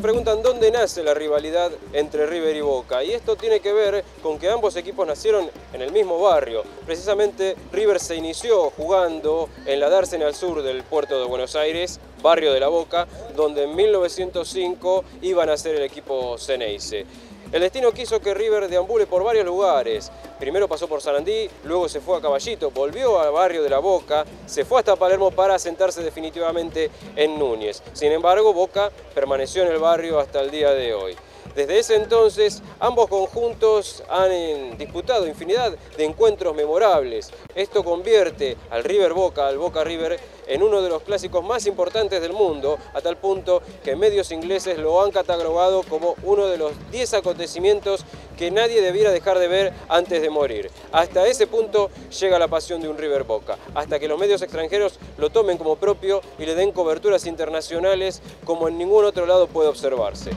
preguntan dónde nace la rivalidad entre River y Boca. Y esto tiene que ver con que ambos equipos nacieron en el mismo barrio. Precisamente River se inició jugando en la Darsen al sur del puerto de Buenos Aires, barrio de la Boca, donde en 1905 iban a ser el equipo Ceneice. El destino quiso que River deambule por varios lugares. Primero pasó por Sarandí, luego se fue a Caballito, volvió al barrio de La Boca, se fue hasta Palermo para asentarse definitivamente en Núñez. Sin embargo, Boca permaneció en el barrio hasta el día de hoy. Desde ese entonces, ambos conjuntos han disputado infinidad de encuentros memorables. Esto convierte al River Boca, al Boca River, en uno de los clásicos más importantes del mundo, a tal punto que medios ingleses lo han catalogado como uno de los 10 acontecimientos que nadie debiera dejar de ver antes de morir. Hasta ese punto llega la pasión de un River Boca, hasta que los medios extranjeros lo tomen como propio y le den coberturas internacionales como en ningún otro lado puede observarse.